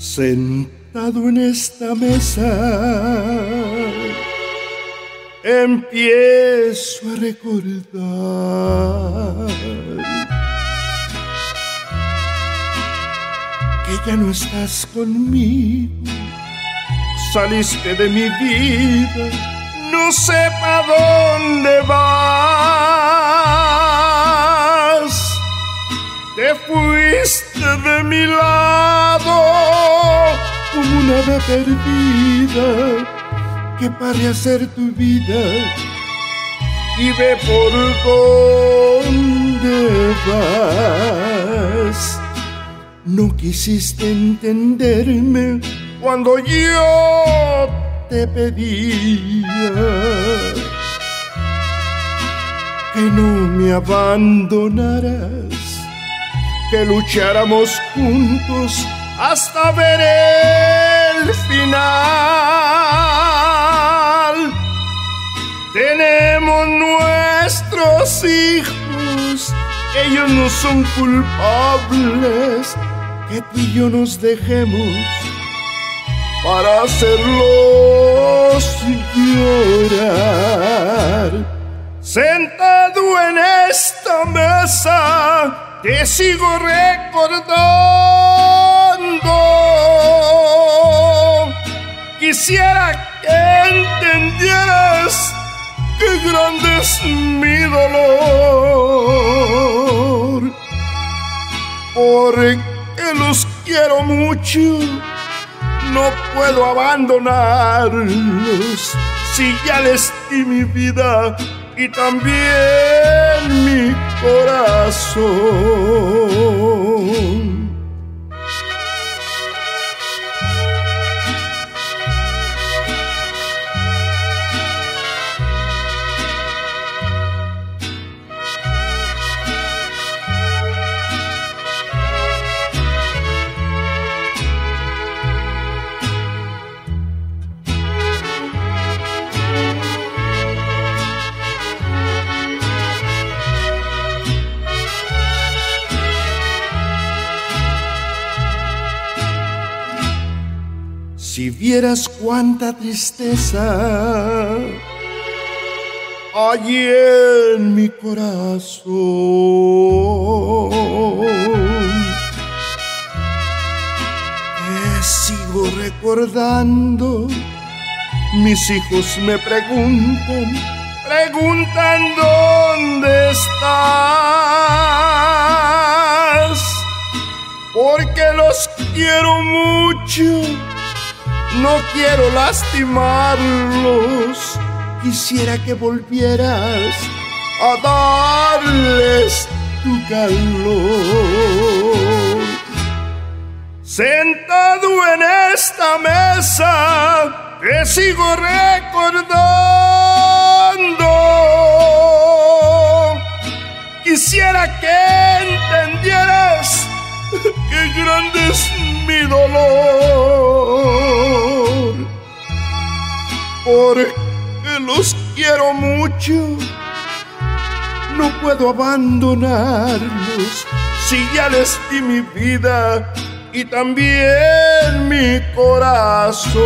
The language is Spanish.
Sentado en esta mesa, empiezo a recordar que ya no estás conmigo, saliste de mi vida, no sé para dónde vas, te fuiste de mi lado como una ave perdida que pare a ser tu vida y ve por dónde vas. No quisiste entenderme cuando yo te pedía que no me abandonaras, que lucháramos juntos hasta ver el final. Tenemos nuestros hijos, ellos no son culpables que tú y yo nos dejemos para hacerlos llorar. Sentado en esta mesa, te sigo recordando. Quisiera que entendieras qué grande es mi dolor. Porque los quiero mucho, no puedo abandonarlos. Si ya les di mi vida y también mi corazón. Vieras cuánta tristeza hay en mi corazón, te sigo recordando. Mis hijos me preguntan, preguntan dónde estás, porque los quiero mucho no quiero lastimarlos. Quisiera que volvieras a darles tu calor. Sentado en esta mesa, te sigo recordando. Quisiera que entendieras qué grande es mi dolor. Porque los quiero mucho, no puedo abandonarlos. Si ya les di mi vida y también mi corazón.